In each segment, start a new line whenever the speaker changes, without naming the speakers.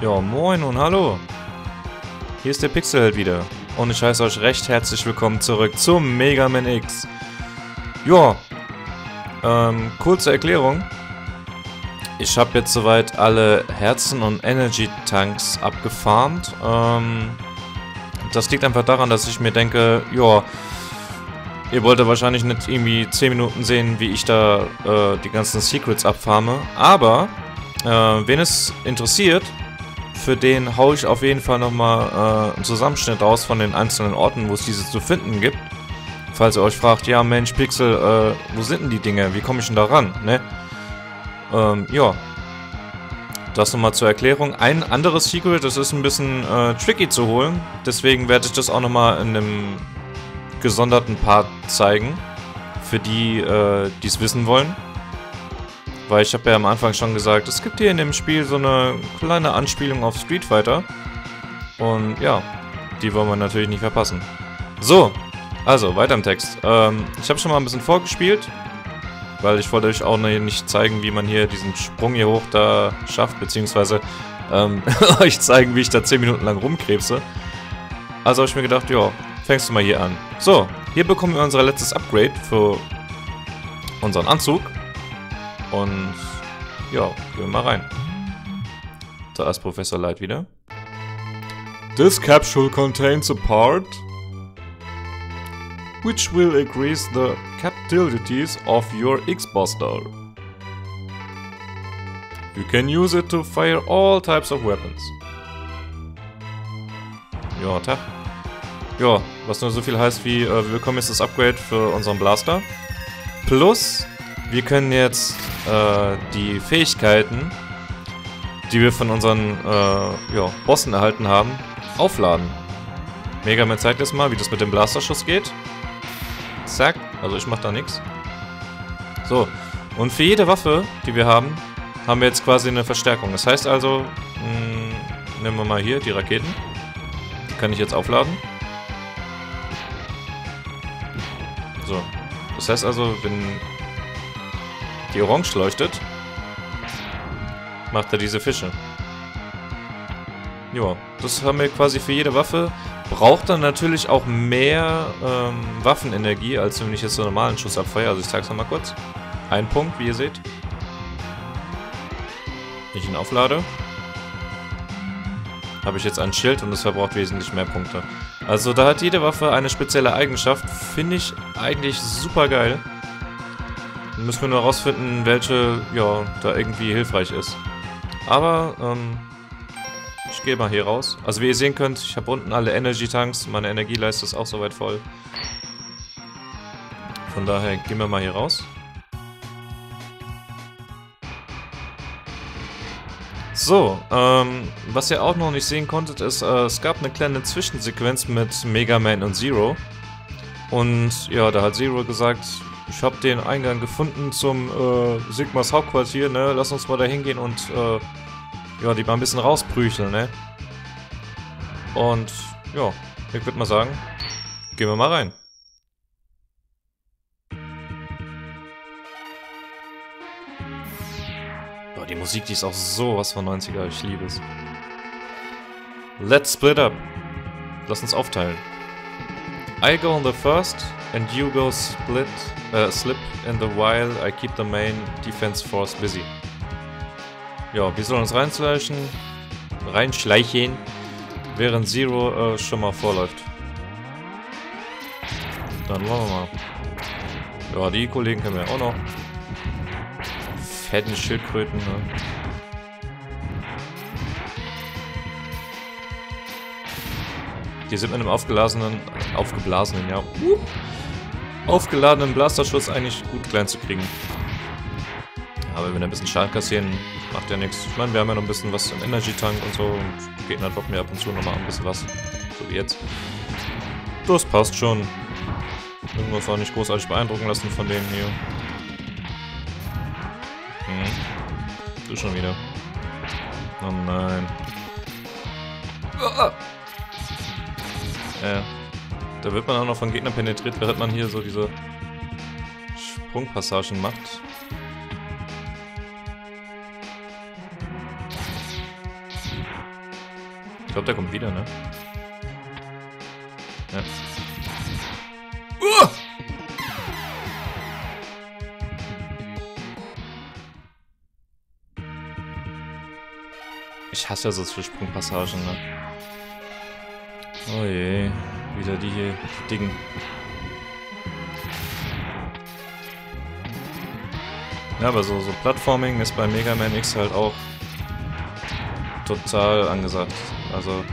Ja, moin und hallo. Hier ist der Pixelheld wieder. Und ich heiße euch recht herzlich willkommen zurück zum Mega Man X. Ja, ähm, kurze Erklärung. Ich habe jetzt soweit alle Herzen und Energy Tanks abgefarmt. Ähm, das liegt einfach daran, dass ich mir denke, ja, ihr wollt wahrscheinlich nicht irgendwie 10 Minuten sehen, wie ich da äh, die ganzen Secrets abfarme. Aber, äh, wen es interessiert, für den haue ich auf jeden Fall nochmal äh, einen Zusammenschnitt aus von den einzelnen Orten, wo es diese zu finden gibt. Falls ihr euch fragt, ja Mensch, Pixel, äh, wo sind denn die Dinge? Wie komme ich denn da ran? Ne? Ähm, ja. Das nochmal zur Erklärung. Ein anderes Secret, das ist ein bisschen äh, tricky zu holen. Deswegen werde ich das auch nochmal in einem gesonderten Part zeigen. Für die, äh, die es wissen wollen. Weil ich habe ja am Anfang schon gesagt, es gibt hier in dem Spiel so eine kleine Anspielung auf Street Fighter. Und ja, die wollen wir natürlich nicht verpassen. So, also weiter im Text. Ähm, ich habe schon mal ein bisschen vorgespielt. Weil ich wollte euch auch nicht zeigen, wie man hier diesen Sprung hier hoch da schafft. Beziehungsweise ähm, euch zeigen, wie ich da 10 Minuten lang rumkrebse. Also habe ich mir gedacht, ja, fängst du mal hier an. So, hier bekommen wir unser letztes Upgrade für unseren Anzug. Und ja, gehen wir mal rein. Da ist Professor Light wieder. This capsule contains a part which will increase the capabilities of your X-Buster. You can use it to fire all types of weapons. Ja, Tag. Ja, was nur so viel heißt wie, äh, wir bekommen jetzt das Upgrade für unseren Blaster. Plus, wir können jetzt äh, die Fähigkeiten, die wir von unseren äh, ja, Bossen erhalten haben, aufladen. Mega Man zeigt jetzt mal, wie das mit dem Blasterschuss geht. Zack, also ich mach da nichts. So, und für jede Waffe, die wir haben, haben wir jetzt quasi eine Verstärkung. Das heißt also, mh, nehmen wir mal hier die Raketen. Die kann ich jetzt aufladen. So, das heißt also, wenn die orange leuchtet, macht er diese Fische. Ja, das haben wir quasi für jede Waffe. Braucht dann natürlich auch mehr ähm, Waffenenergie, als wenn ich jetzt so einen normalen Schuss abfeuere. Also ich zeig's nochmal kurz. Ein Punkt, wie ihr seht. Wenn ich ihn auflade, habe ich jetzt ein Schild und es verbraucht wesentlich mehr Punkte. Also da hat jede Waffe eine spezielle Eigenschaft. Finde ich eigentlich super geil. Dann müssen wir nur herausfinden, welche, ja, da irgendwie hilfreich ist. Aber, ähm, ich gehe mal hier raus. Also wie ihr sehen könnt, ich habe unten alle Energy-Tanks. Meine Energieleiste ist auch soweit voll. Von daher gehen wir mal hier raus. So, ähm, was ihr auch noch nicht sehen konntet, ist, äh, es gab eine kleine Zwischensequenz mit Mega Man und Zero. Und ja, da hat Zero gesagt, ich habe den Eingang gefunden zum äh, Sigmas Hauptquartier, ne? Lass uns mal da hingehen und äh, ja, die mal ein bisschen rausprücheln, ne? Und ja, ich würde mal sagen, gehen wir mal rein. Boah, die Musik, die ist auch sowas von 90er, ich liebe es. Let's split up. Lass uns aufteilen. I go on the first and you go split, uh, slip in the while I keep the main defense force busy. Ja, wir sollen uns reinschleichen, reinschleichen, während Zero äh, schon mal vorläuft. Dann wollen wir mal. Ja, die Kollegen können wir auch noch. Fetten Schildkröten, ne? Die sind mit einem aufgeblasenen, aufgeblasenen, ja, aufgeladenen Blasterschuss eigentlich gut klein zu kriegen. Aber wenn wir ein bisschen Schaden kassieren, macht ja nichts. Ich meine, wir haben ja noch ein bisschen was im Energy-Tank und so und Gegner droppen mir ab und zu nochmal ein bisschen was. So wie jetzt. Das passt schon. Irgendwas auch nicht großartig beeindrucken lassen von denen hier. Hm. Du schon wieder. Oh nein. Ah. Ja. Da wird man auch noch von Gegnern penetriert, während man hier so diese Sprungpassagen macht. Ich glaube, der kommt wieder, ne? Ja. Uh! Ich hasse ja so Sprungpassagen, ne? Oh je, wieder die hier, Dicken. Ja, aber so, so Plattforming ist bei Mega Man X halt auch total angesagt. Also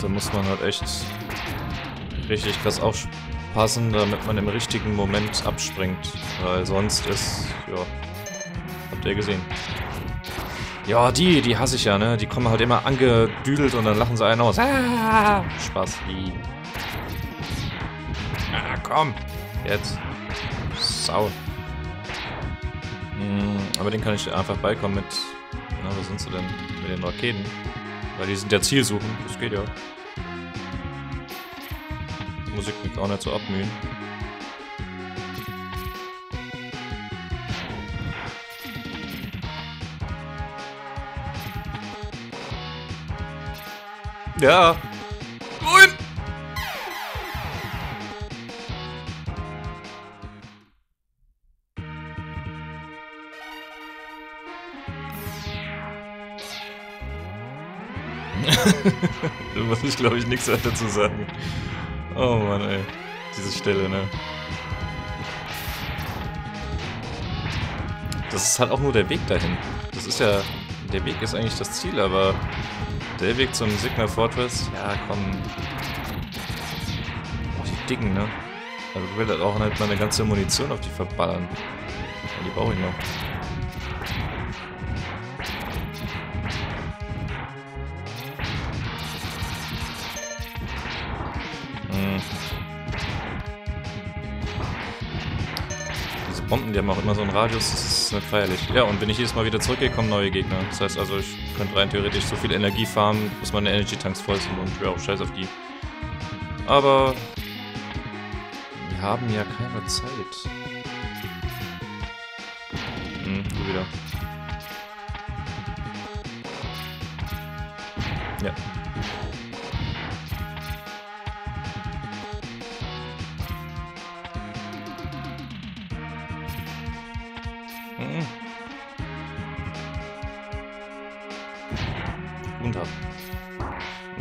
da muss man halt echt richtig krass aufpassen, damit man im richtigen Moment abspringt. Weil sonst ist, ja, habt ihr gesehen. Ja, die, die hasse ich ja, ne? Die kommen halt immer angedüdelt und dann lachen sie einen aus. Ah, Spaß. Ah, komm. Jetzt. Sau. Hm, aber den kann ich einfach beikommen mit... Na, wo sind sie denn? Mit den Raketen. Weil die sind ja Zielsuchen. Das geht ja. Musik mich auch nicht so abmühen. Ja. Moin! da muss ich, glaube ich, nichts weiter zu sagen. Oh Mann, ey. Diese Stelle, ne? Das ist halt auch nur der Weg dahin. Das ist ja... Der Weg ist eigentlich das Ziel, aber... Der Weg zum Signal Fortress... Ja, komm... Oh, die Dicken, ne? Also ich will halt auch nicht meine ganze Munition auf die verballern. Ja, die brauche ich noch. Bomben, die haben auch immer so einen Radius, das ist nicht feierlich. Ja, und wenn ich jedes Mal wieder zurückgehe, kommen neue Gegner. Das heißt also, ich könnte rein theoretisch so viel Energie farmen, bis meine Energy-Tanks voll sind und ja, scheiß auf die. Aber wir haben ja keine Zeit. Hm, du wieder. Ja.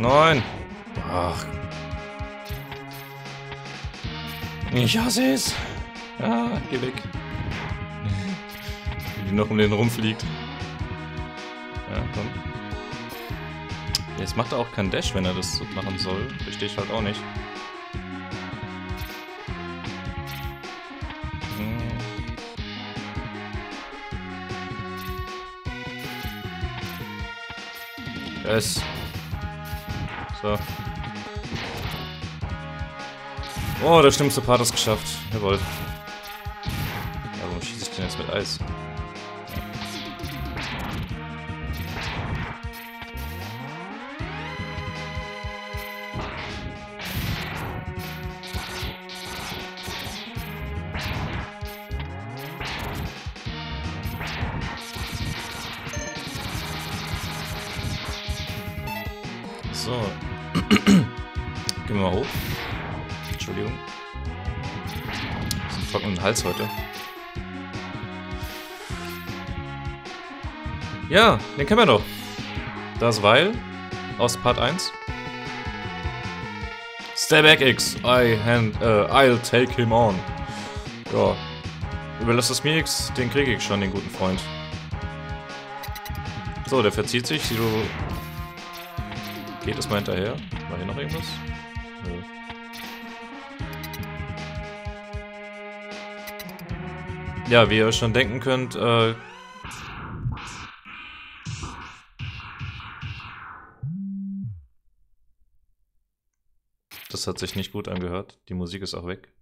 Nein. Ach. Ich hasse es. Ja, geh weg. Wie die noch um den rumfliegt. Ja, komm. Jetzt macht er auch keinen Dash, wenn er das machen soll. Verstehe ich halt auch nicht. Es. So. Oh, der schlimmste Part ist geschafft. Jawohl. Ja, warum schieße ich denn jetzt mit Eis? So. Gehen wir mal hoch. Entschuldigung. Ich trockenen Hals heute. Ja, den kennen wir doch. Das Weil aus Part 1. Stay back, X. I hand, uh, I'll take him on. Ja. Überlass es mir, X. Den kriege ich schon, den guten Freund. So, der verzieht sich. Siro Geht es mal hinterher? War hier noch irgendwas? Nö. Ja, wie ihr euch schon denken könnt, äh, Das hat sich nicht gut angehört. Die Musik ist auch weg.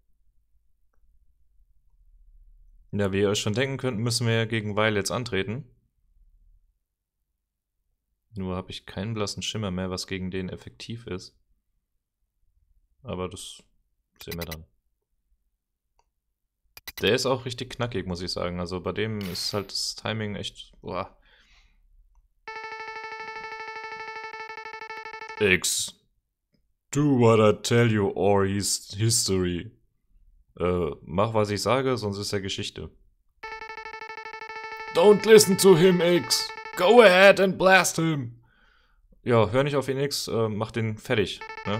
Ja, wie ihr euch schon denken könnt, müssen wir gegen Weil jetzt antreten. Nur habe ich keinen blassen Schimmer mehr, was gegen den effektiv ist. Aber das sehen wir dann. Der ist auch richtig knackig, muss ich sagen. Also bei dem ist halt das Timing echt... Boah. X. Do what I tell you or his history. Äh, mach was ich sage, sonst ist er Geschichte. Don't listen to him, X. Go ahead and blast him. Ja, hör nicht auf ihn, X. Äh, mach den fertig, ne?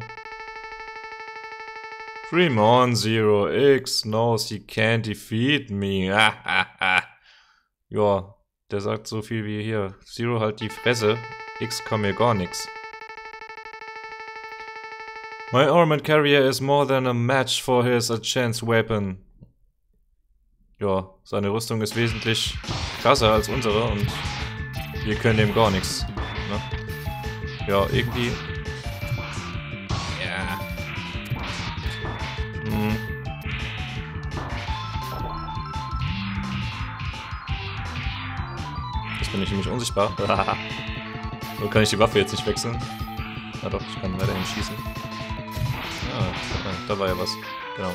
Dream on, Zero. X knows he can't defeat me. ja, der sagt so viel wie hier. Zero halt die Fresse. X kann mir gar nix. My armored carrier is more than a match for his chance weapon. Ja, seine Rüstung ist wesentlich krasser als unsere und wir können dem gar nichts. Ne? Ja, irgendwie. Ja. Hm. Jetzt bin ich nämlich unsichtbar. so kann ich die Waffe jetzt nicht wechseln. Na doch, ich kann weiterhin schießen. Ah, da war ja was. Genau.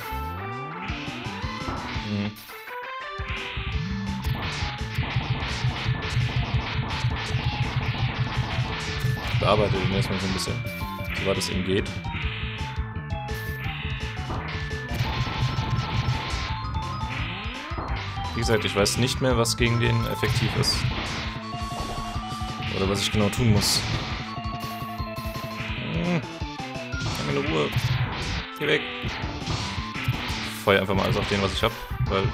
Hm. Ich bearbeite den erstmal so ein bisschen, soweit es ihm geht. Wie gesagt, ich weiß nicht mehr, was gegen den effektiv ist. Oder was ich genau tun muss. Hm. Meine Ruhe. Geh weg. Ich feuer einfach mal alles auf den, was ich hab, weil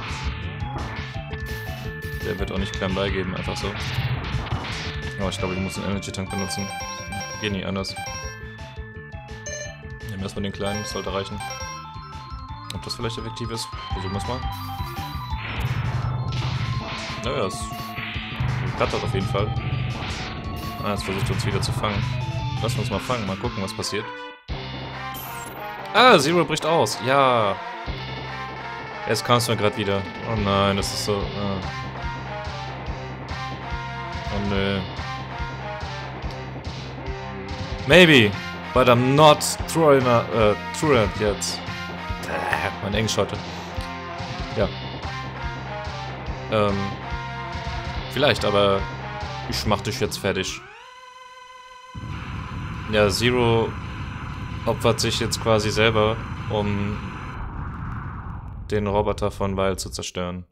der wird auch nicht klein beigeben, einfach so. Aber ich glaube, ich muss einen Energy Tank benutzen. Geht nicht anders. Nehmen wir erstmal den kleinen, das sollte reichen. Ob das vielleicht effektiv ist? Versuchen wir es mal. Naja, es klattert auf jeden Fall. Ah, jetzt versucht er uns wieder zu fangen. Lass uns mal fangen, mal gucken, was passiert. Ah, Zero bricht aus. Ja. Jetzt kam es mir gerade wieder. Oh nein, das ist so... Ah. Oh nö. Maybe, but I'm not truant, uh, truant yet. Äh, mein Englisch heute. Ja. Ähm. Vielleicht, aber ich mach dich jetzt fertig. Ja, Zero opfert sich jetzt quasi selber, um den Roboter von Weil zu zerstören.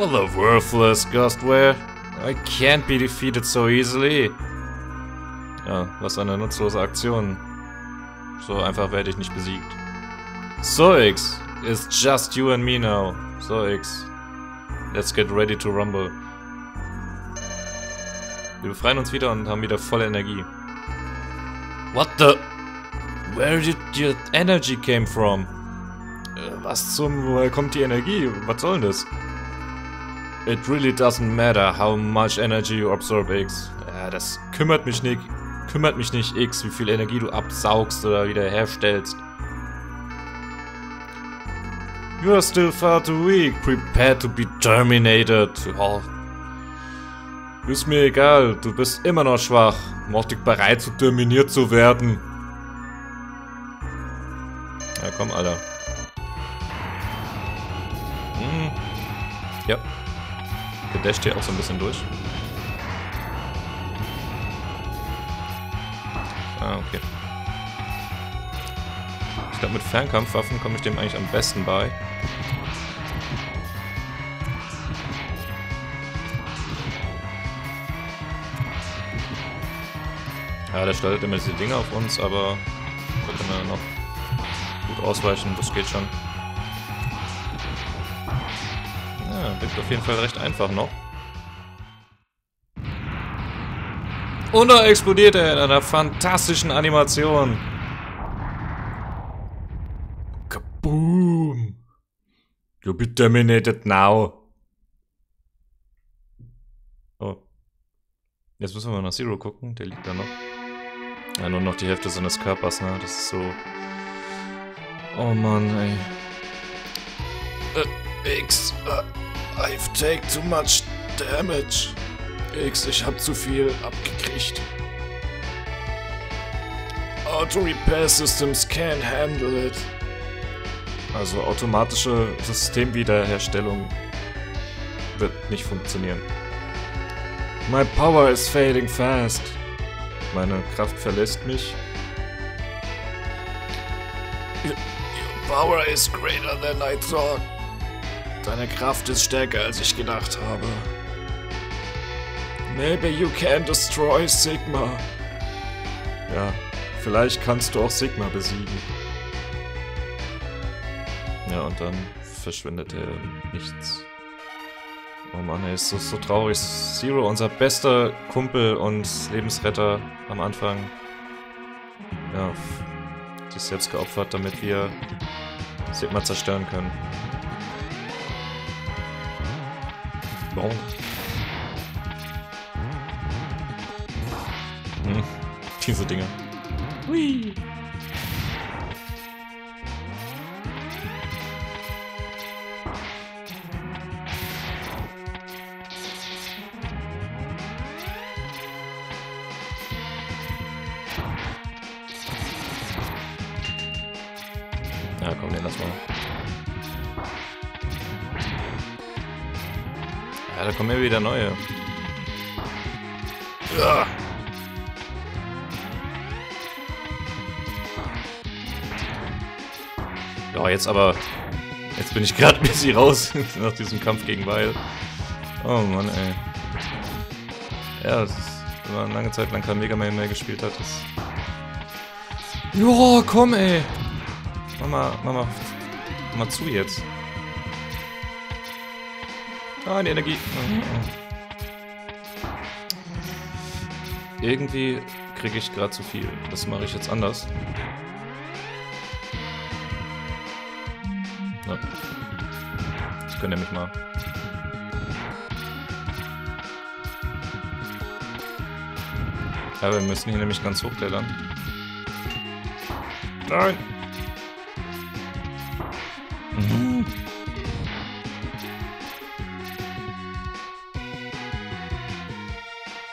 Well, the worthless Ghostware. I can't be defeated so easily. Ja, was eine nutzlose Aktion. So einfach werde ich nicht besiegt. So. It's just you and me now. So. Let's get ready to rumble. Wir befreien uns wieder und haben wieder volle Energie. What the... Where did your energy came from? Äh, was zum... Woher kommt die Energie? Was soll denn das? It really doesn't matter how much energy you absorb, X. Ja, das kümmert mich nicht, kümmert mich nicht, X, wie viel Energie du absaugst oder wieder herstellst. You are still far too weak, prepared to be terminated. Oh, ist mir egal, du bist immer noch schwach. Mach dich bereit, zu terminiert zu werden. Ja, komm, Alter. Gedasht hier auch so ein bisschen durch. Ah, okay. Ich glaube, mit Fernkampfwaffen komme ich dem eigentlich am besten bei. Ja, der startet immer diese Dinge auf uns, aber da können wir noch gut ausweichen, das geht schon. Ja, wirkt auf jeden Fall recht einfach noch. Und da explodiert er in einer fantastischen Animation. Kaboom! You'll be terminated now. Oh. Jetzt müssen wir mal nach Zero gucken, der liegt da noch. Ja, nur noch die Hälfte seines Körpers, ne? Das ist so... Oh Mann, ey. Äh, X, uh, I've taken too much damage. X, ich hab zu viel abgekriegt. Auto Repair Systems can't handle it. Also automatische Systemwiederherstellung wird nicht funktionieren. My power is fading fast. Meine Kraft verlässt mich. Your power is greater than I thought. Deine Kraft ist stärker, als ich gedacht habe. Maybe you can destroy Sigma. Ja, vielleicht kannst du auch Sigma besiegen. Ja, und dann verschwindet er nichts. Oh Mann, er ist so, so traurig. Zero, unser bester Kumpel und Lebensretter am Anfang. Ja, sich selbst geopfert, damit wir Sigma zerstören können. Wow. Hm, diese Dinge. Hui. Kommen ja wieder neue. Ja. Ja, jetzt aber... Jetzt bin ich gerade ein bisschen raus nach diesem Kampf gegen Weil. Oh Mann, ey. Ja, das ist, wenn man lange Zeit lang kein Mega Man mehr gespielt hat, das... Ja, komm, ey. Mach mal, mach mal, mach mal zu jetzt. Ah, die Energie. Irgendwie kriege ich gerade zu viel. Das mache ich jetzt anders. Ja. Ich gönne mich mal. Ja, wir müssen hier nämlich ganz hochklettern. Nein!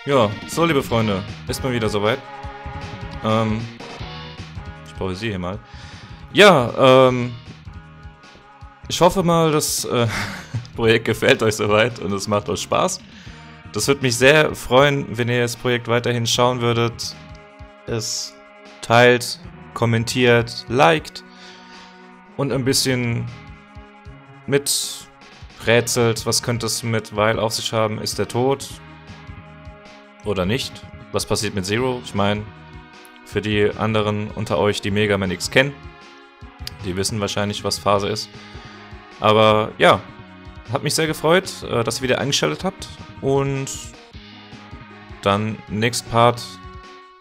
Ja, so liebe Freunde, ist mal wieder soweit. Ähm, ich brauche sie hier mal. Ja, ähm, ich hoffe mal, das äh, Projekt gefällt euch soweit und es macht euch Spaß. Das würde mich sehr freuen, wenn ihr das Projekt weiterhin schauen würdet. Es teilt, kommentiert, liked und ein bisschen mit rätselt, was könnte es mit Weil auf sich haben? Ist der tot? Oder nicht? Was passiert mit Zero? Ich meine, für die anderen unter euch, die Mega Man X kennen, die wissen wahrscheinlich, was Phase ist. Aber ja, hat mich sehr gefreut, äh, dass ihr wieder eingeschaltet habt. Und dann, next Part,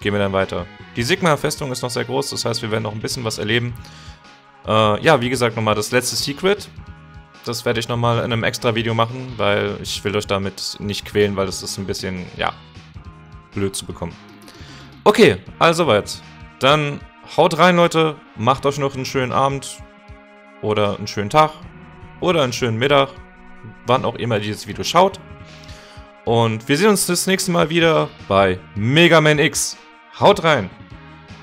gehen wir dann weiter. Die Sigma-Festung ist noch sehr groß, das heißt, wir werden noch ein bisschen was erleben. Äh, ja, wie gesagt, nochmal das letzte Secret. Das werde ich nochmal in einem extra Video machen, weil ich will euch damit nicht quälen, weil das ist ein bisschen, ja, blöd zu bekommen. Okay, also weit. Dann haut rein, Leute. Macht euch noch einen schönen Abend oder einen schönen Tag oder einen schönen Mittag, wann auch immer ihr dieses Video schaut. Und wir sehen uns das nächste Mal wieder bei Mega Man X. Haut rein!